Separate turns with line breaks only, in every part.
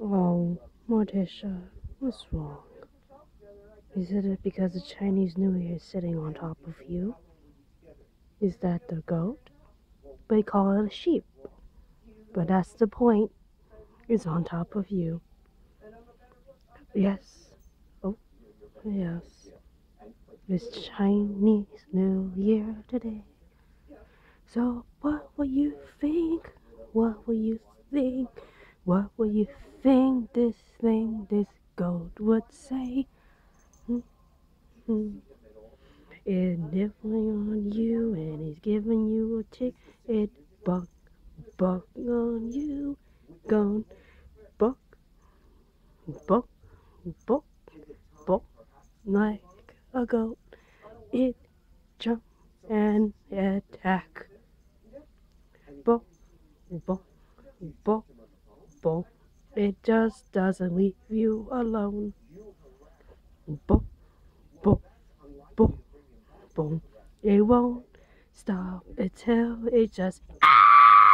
Oh, Morticia, what's wrong? Is it because the Chinese New Year is sitting on top of you? Is that the goat? They call it a sheep. But that's the point. It's on top of you. Yes. Oh, yes. It's Chinese New Year today. So, what will you think? What will you think? What will you think this thing, this goat would say? It's nibbling on you and he's giving you a tick. It buck, buck on you. Gone, buck, buck, buck, buck, like a goat. It jump and attack. Buck, buck, buck, buck. It just doesn't leave you alone. Boom, boom, boom, boom. It won't stop until it just ah!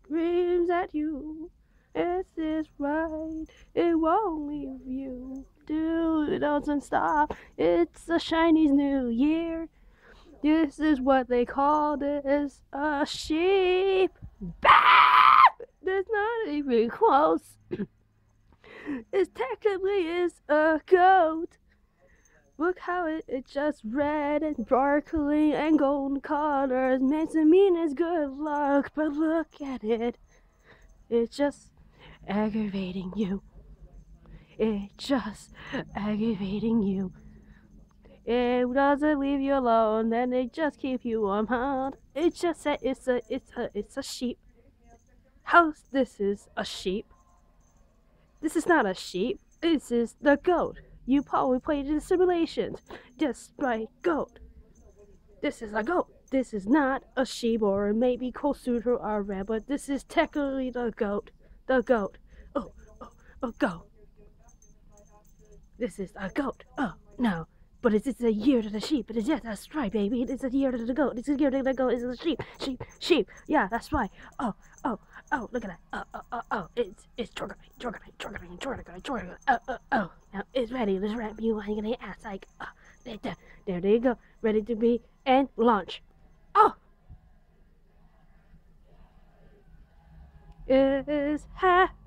screams at you. This is right. It won't leave you. Dude, it doesn't stop. It's a Chinese New Year. This is what they call this a sheep. Bah! That's not close. it technically is a goat. Look how it, it's just red and sparkling and golden colors. Makes it mean it's good luck, but look at it. It's just aggravating you. It's just aggravating you. It doesn't leave you alone, then it just keeps you warm. It's just that it's a it's a it's a sheep. How this is a sheep? This is not a sheep. This is the goat. You probably played in simulations. Just right, goat. This is a goat. This is not a sheep or maybe closer to a rabbit. This is technically the goat. The goat. Oh, oh, oh, goat. This is a goat. Oh, no. But it's, it's a year to the sheep. It is, yes, that's right, baby. It's a year to the goat. It's a year to the goat. It's a sheep. Sheep. Sheep. Yeah, that's right. Oh, oh, oh, look at that. Oh, oh, oh, oh. It's, it's Jorgenite, Jorgenite, Jorgenite, Jorgenite, Jorgenite. Oh, oh, oh. Now it's ready. Let's wrap you on your ass. Like, uh, oh, there, there, there, there you go. Ready to be, and launch. Oh! It's happening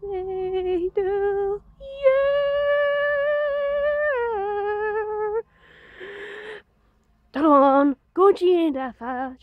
Talon, Gucci and Alpha